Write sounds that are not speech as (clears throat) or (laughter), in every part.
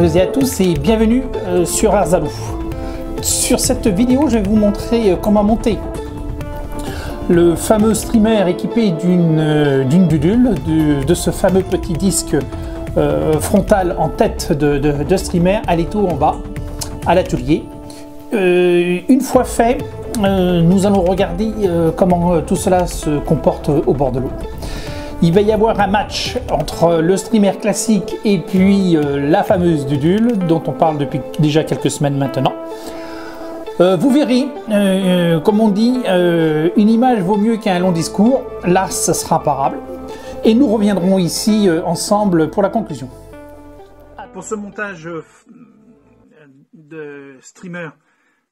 Toutes et à tous et bienvenue euh, sur Arzalou. Sur cette vidéo, je vais vous montrer euh, comment monter le fameux streamer équipé d'une euh, dudule, de, ce fameux petit disque frontal en tête de, streamer, à l'étau en bas, à l'atelier. une fois fait, nous allons regarder comment tout cela se comporte au bord de l'eau. Il va y avoir un match entre le streamer classique et puis euh, la fameuse Dudule, dont on parle depuis déjà quelques semaines maintenant. Euh, vous verrez, euh, comme on dit, une image vaut mieux qu'un long discours. Là, ce sera imparable. Et nous reviendrons ici ensemble pour la conclusion. Pour ce montage de streamer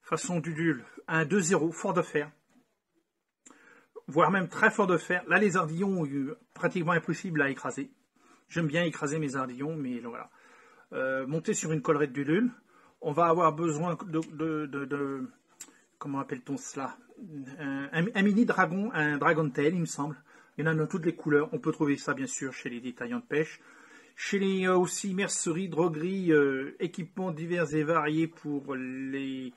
façon Dudule, un 2-0 fort de fer, voire même très fort de fer. Là, les ardillons, pratiquement impossible à écraser. J'aime bien écraser mes ardillons, mais voilà. Euh, monter sur une collerette du lune, on va avoir besoin de, comment appelle-t-on cela? Un, mini dragon, un dragon tail, il me semble. Il y en a dans toutes les couleurs. On peut trouver ça, bien sûr, chez les détaillants de pêche. Chez les euh, aussi merceries, drogueries, euh, équipements divers et variés pour les...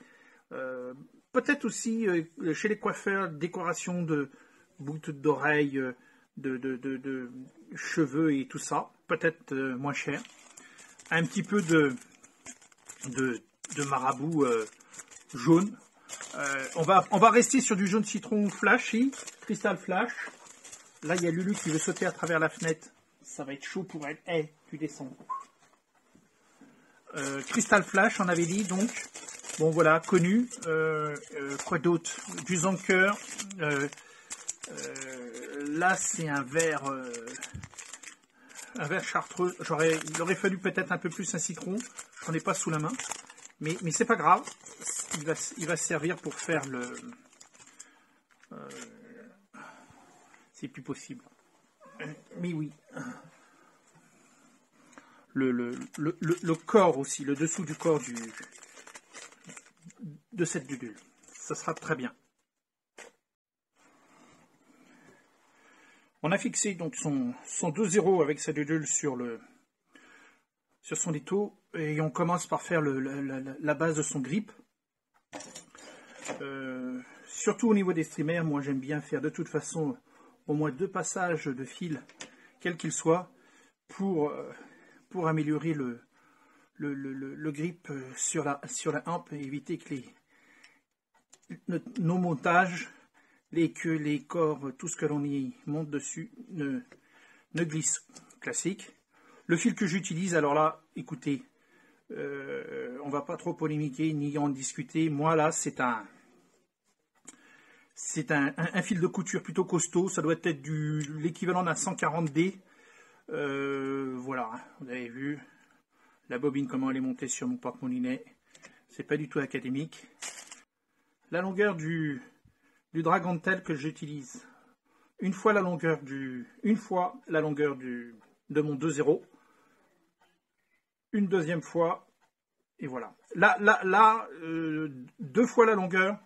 Peut-être aussi chez les coiffeurs, décoration de boucles d'oreilles, de, cheveux et tout ça, peut-être euh, moins cher. Un petit peu de, marabout euh, jaune. Euh, on, va, rester sur du jaune citron flashy, cristal flash. Là, il y a Lulu qui veut sauter à travers la fenêtre. Ça va être chaud pour elle. Eh, tu descends. Crystal Flash, on avait dit donc. Bon voilà, connu. quoi d'autre? Du Zanker. Euh, là, c'est un verre, euh, un verre chartreux. Il aurait fallu peut-être un peu plus un citron. J'en ai pas sous la main, mais mais c'est pas grave. Il va, servir pour faire le. Euh, c'est plus possible. Mais oui. Le, le, corps aussi, le dessous du corps du, de cette dudule. Ça sera très bien. On a fixé donc son, son 2-0 avec sa dudule sur, le, sur son étau et on commence par faire la, base de son grip. Euh, surtout au niveau des streamers, moi j'aime bien faire de toute façon au moins deux passages de fil, quel qu'il soit, pour, euh, pour améliorer le, le, le, grip sur la, sur la hampe et éviter que les, nos montages les queues, les corps, tout ce que l'on y monte dessus ne, glisse. Classique. Le fil que j'utilise, alors là, écoutez, euh, on va pas trop polémiquer ni en discuter. Moi là, c'est un, c'est un, fil de couture plutôt costaud. Ça doit être l'équivalent d'un 140D. Euh, voilà, vous avez vu la bobine comment elle est montée sur mon porte-moulinet. C'est pas du tout académique. La longueur du, du dragon tel que j'utilise. Une fois la longueur du une fois la longueur du de mon 2-0 une deuxième fois et voilà. Là là là euh, deux fois la longueur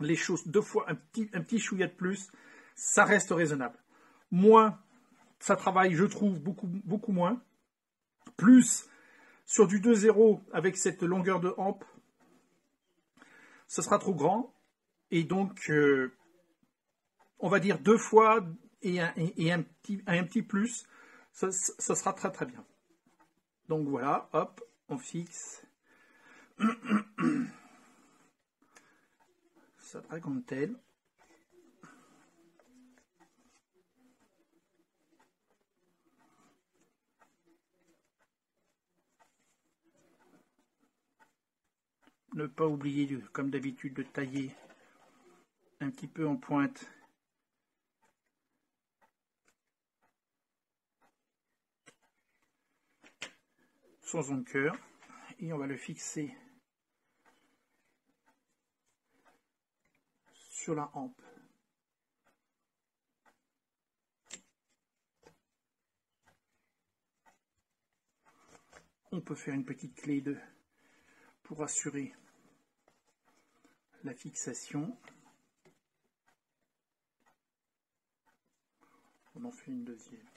les choses deux fois un petit un de plus ça reste raisonnable. Moins ça travaille je trouve beaucoup beaucoup moins. Plus sur du 2-0 avec cette longueur de hampe ce sera trop grand et donc, euh, on va dire deux fois et un, petit, un petit, plus, ça, sera très très bien. Donc voilà, hop, on fixe. (clears throat) Ça tel. Ne pas oublier, comme d'habitude, de tailler un petit peu en pointe. Son cœur et on va le fixer sur la hampe. On peut faire une petite clé de pour assurer la fixation. On en fait une deuxième.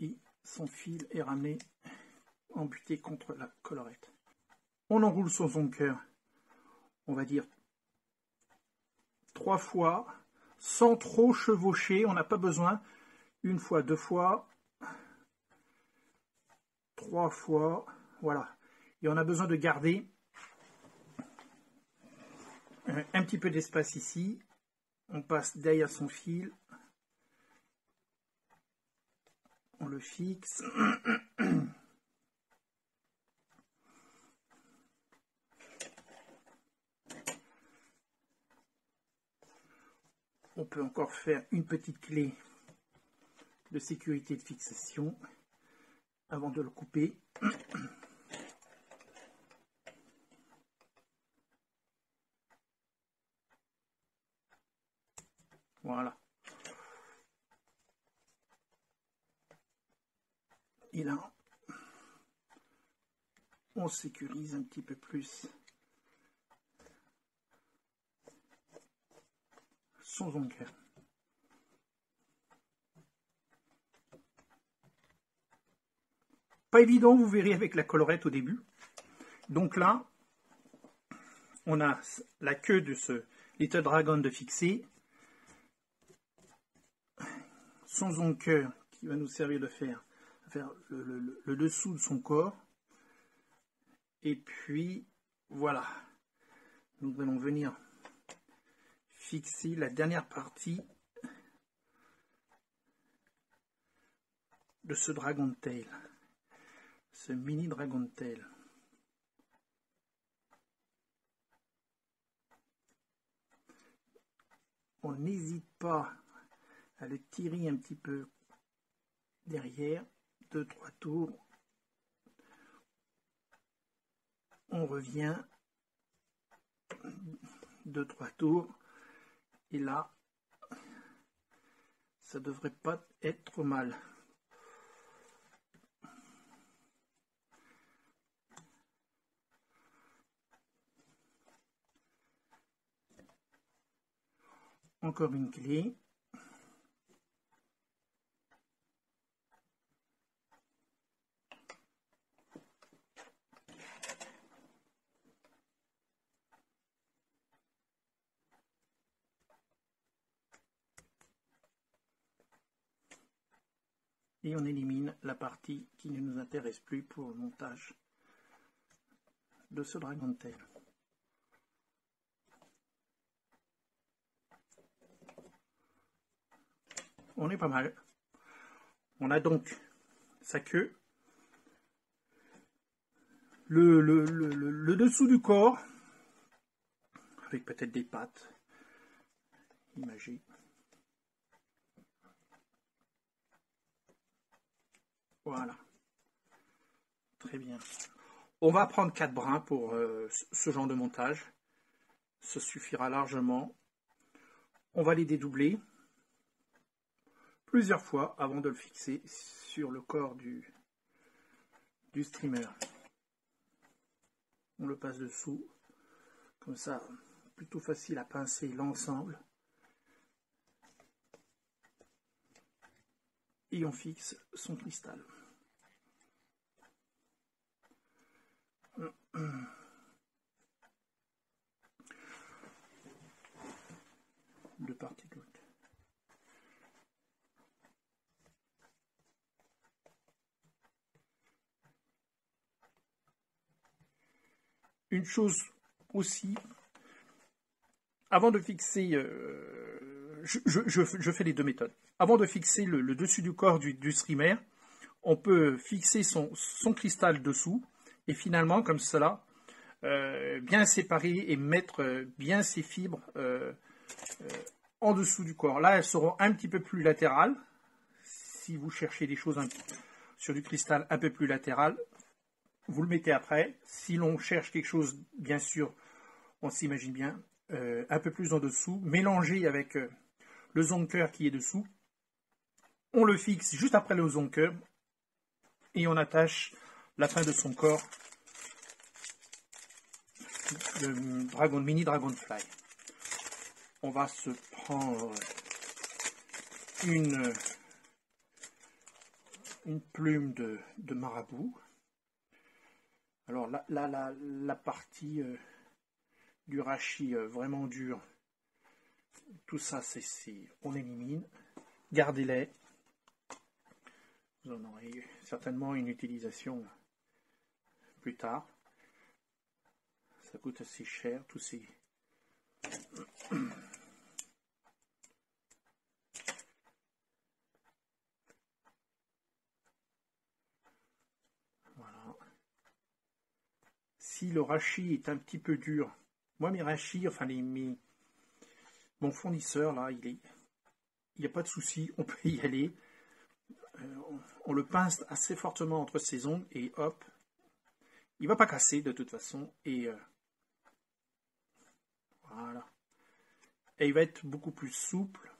Et son fil est ramené, amputé contre la collerette. On enroule son zonker, on va dire, trois fois, sans trop chevaucher. On n'a pas besoin une fois, deux fois, trois fois, voilà. Et on a besoin de garder un petit peu d'espace ici. On passe derrière son fil. On le fixe. On peut encore faire une petite clé de sécurité de fixation avant de le couper. Voilà. Et là, on sécurise un petit peu plus son zonker. Évident, vous verrez avec la collerette au début. Donc là, on a la queue de ce Little Dragon de fixer, son zonker qui va nous servir de faire, faire le, dessous de son corps. Et puis, voilà, nous allons venir fixer la dernière partie de ce dragon tail ce mini dragon tail. On n'hésite pas à le tirer un petit peu derrière, deux, trois tours. On revient, deux, trois tours, et là, ça devrait pas être mal. Encore une clé. Et on élimine la partie qui ne nous intéresse plus pour le montage de ce dragon tail. On est pas mal. On a donc sa queue, le, dessous du corps, avec peut-être des pattes imagées. Voilà. Très bien. On va prendre quatre brins pour euh, ce genre de montage. Ça suffira largement. On va les dédoubler plusieurs fois avant de le fixer sur le corps du, du streamer. On le passe dessous, comme ça, plutôt facile à pincer l'ensemble. Et on fixe son cristal. De partie de une chose aussi, avant de fixer, euh, je, fais les deux méthodes. Avant de fixer le, dessus du corps du, streamer, on peut fixer son, cristal dessous et finalement, comme cela, euh, bien séparer et mettre bien ses fibres euh, en dessous du corps. Là, elles seront un petit peu plus latérales. Si vous cherchez des choses sur du cristal un peu plus latéral, vous le mettez après. Si l'on cherche quelque chose, bien sûr, on s'imagine bien, euh, un peu plus en dessous, mélangé avec euh, le zonker qui est dessous. On le fixe juste après le zonker et on attache la fin de son corps le dragon, mini dragonfly. On va se prendre une une plume de, marabout. Alors là, la, partie euh, du rachis euh, vraiment dur, tout ça, c'est on élimine. Gardez-les. Vous en aurez certainement une utilisation plus tard. Ça coûte assez cher, tous ces... si le rachis est un petit peu dur, moi mes rachis, enfin les, mon fournisseur là, il est, il n'y a pas de souci, on peut y aller. Euh, on, le pince assez fortement entre ses ongles et hop, il va pas casser de toute façon et euh, voilà. Et il va être beaucoup plus souple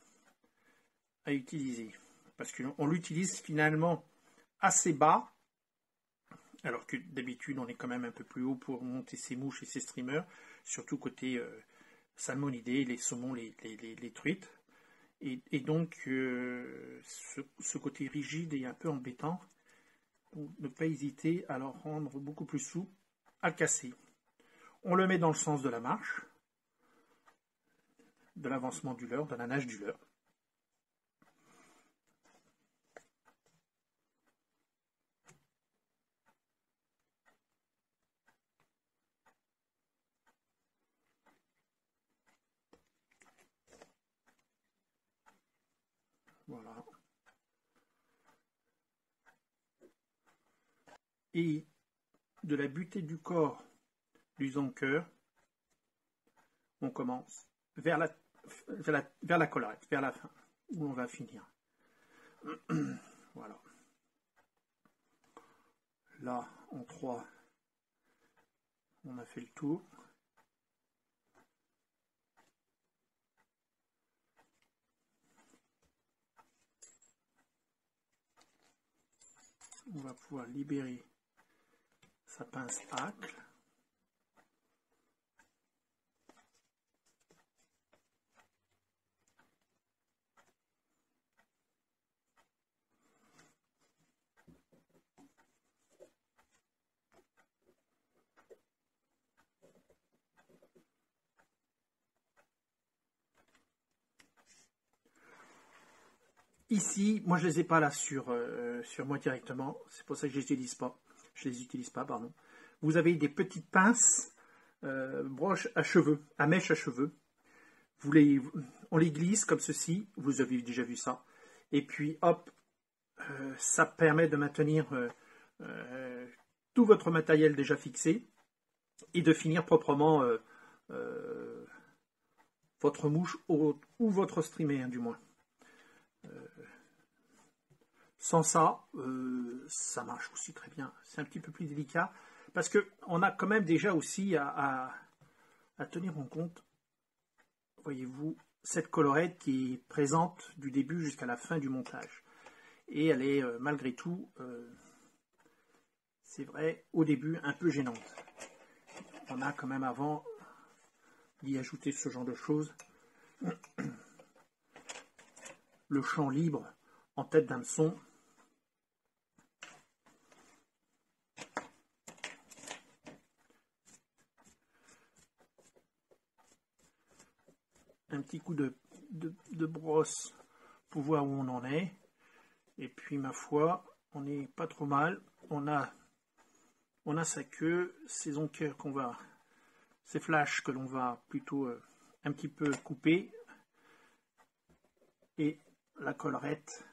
à utiliser parce qu'on l'utilise finalement assez bas alors que d'habitude on est quand même un peu plus haut pour monter ses mouches et ses streamers, surtout côté euh, salmonidés, les saumons, les, truites. Et, donc euh, ce, côté rigide est un peu embêtant. ne pas hésiter à le rendre beaucoup plus souple, à casser. On le met dans le sens de la marche, de l'avancement du leurre, de la nage du leurre. Et de la butée du corps du zonker, on commence vers la, vers la, vers la collerette, vers la fin, où on va finir. (clears throat) voilà. Là, en 3, on a fait le tour. On va pouvoir libérer pince hacle. Ici, moi je les ai pas là sur, euh, sur moi directement, c'est pour ça que je les utilise pas je les utilise pas, pardon. Vous avez des petites pinces, euh, broches à cheveux, à mèche à cheveux. Vous les, on les glisse comme ceci, vous avez déjà vu ça. Et puis hop, euh, ça permet de maintenir euh, tout votre matériel déjà fixé et de finir proprement votre mouche ou, votre streamer hein, du moins. Sans ça, euh, ça marche aussi très bien. C'est un petit peu plus délicat parce qu'on a quand même déjà aussi à, tenir en compte, voyez-vous, cette colorette qui est présente du début jusqu'à la fin du montage. Et elle est euh, malgré tout, euh, c'est vrai, au début un peu gênante. On a quand même avant d'y ajouter ce genre de choses. Le champ libre en tête d'un un petit coup de, brosse pour voir où on en est. Et puis, ma foi, on n'est pas trop mal. On a, on a sa queue, ces oncles qu'on va, ces flashs que l'on va plutôt euh, un petit peu couper. Et la collerette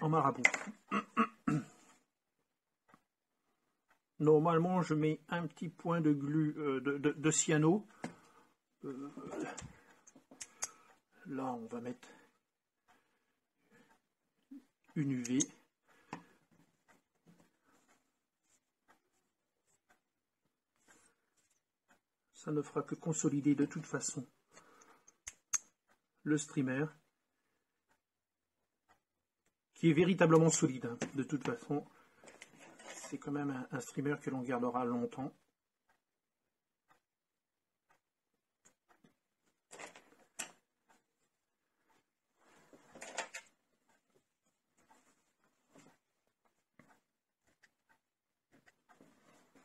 en marabout. Normalement, je mets un petit point de glu euh, de, cyano. Euh, là, on va mettre une UV. Ça ne fera que consolider de toute façon le streamer qui est véritablement solide hein, de toute façon c'est quand même un, streamer que l'on gardera longtemps.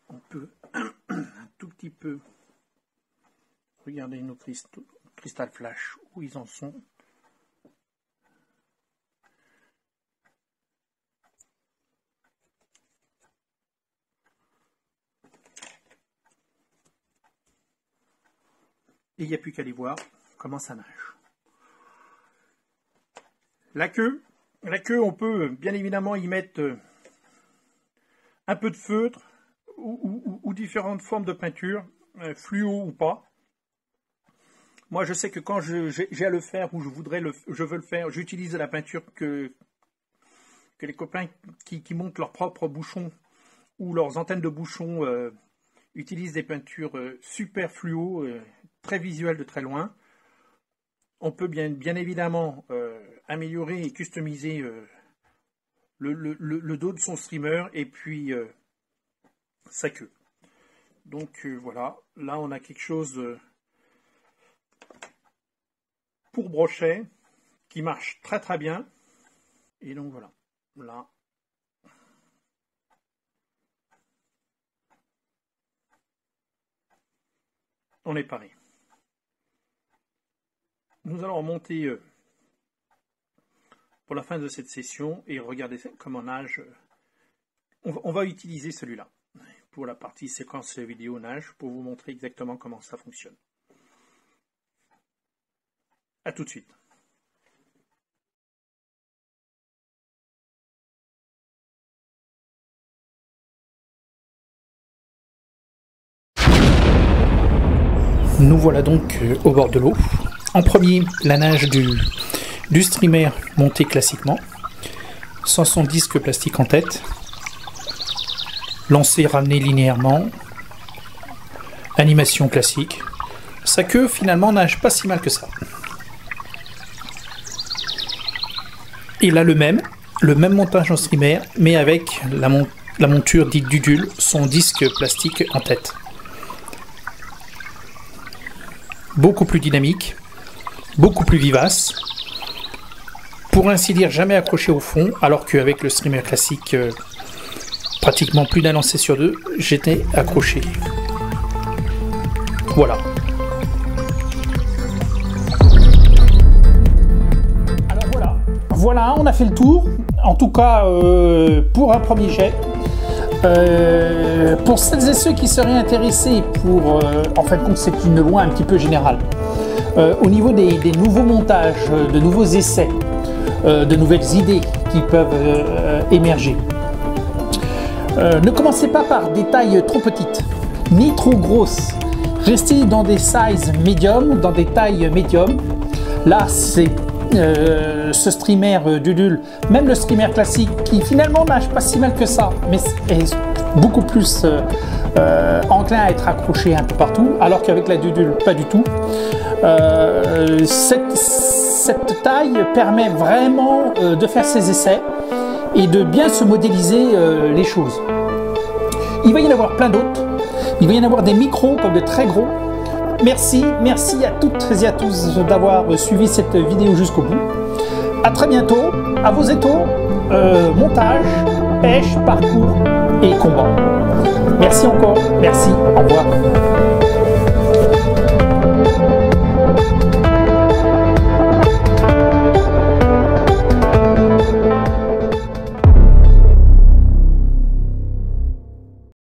On peut un tout petit peu regarder nos cristaux, cristal flash où ils en sont. Et il n'y a plus qu'à aller voir comment ça nage. La queue, la queue, on peut bien évidemment y mettre euh, un peu de feutre ou, différentes formes de peinture, euh, fluo ou pas. Moi, je sais que quand j'ai à le faire ou je voudrais le, je veux le faire, j'utilise la peinture que, que les copains qui, montent leurs propres bouchons ou leurs antennes de bouchons euh, utilisent des peintures super fluo, très visuelles de très loin. On peut bien, bien évidemment améliorer et customiser euh, le, dos de son streamer et puis euh, sa queue. Donc euh, voilà, là on a quelque chose pour brochet qui marche très très bien. Et donc voilà, là. On est paré. Nous allons remonter pour la fin de cette session et regardez comment nage. On, va utiliser celui-là pour la partie séquence vidéo nage pour vous montrer exactement comment ça fonctionne. A tout de suite. Nous voilà donc euh, au bord de l'eau. En premier, la nage du streamer monté classiquement, sans son disque plastique en tête, lancé ramené linéairement, animation classique. Sa queue finalement nage pas si mal que ça. Il a le même, le même montage en streamer, mais avec la, la monture dite Dudule, son disque plastique en tête. Beaucoup plus dynamique, beaucoup plus vivace, pour ainsi dire jamais accroché au fond, alors qu'avec le streamer classique, euh, pratiquement plus d'un lancé sur deux, j'étais accroché. Voilà. Alors voilà, on a fait le tour. En tout cas, euh, pour un premier jet. Euh, pour celles et ceux qui seraient intéressés pour, en fin de compte, c'est une loi un petit peu générale. Au niveau des nouveaux montages, de nouveaux essais, euh, de nouvelles idées qui peuvent euh, émerger. Euh, ne commencez pas par des tailles trop petites, ni trop grosses. Restez dans des sizes médium, dans des tailles médium. Là, c'est ce streamer Dudul, même le streamer classique, qui finalement nage pas si mal que ça, mais est beaucoup plus enclin à être accroché un peu partout, alors qu'avec la Dudul, pas du tout. Cette, cette taille permet vraiment euh, de faire ses essais et de bien se modéliser euh, les choses. Il va y en avoir plein d'autres. Il va y en avoir des micros comme de très gros. Merci, merci à toutes et à tous d'avoir suivi cette vidéo jusqu'au bout. A très bientôt, à vos étaux, euh, montage, pêche, parcours et combat. Merci encore, merci, au revoir.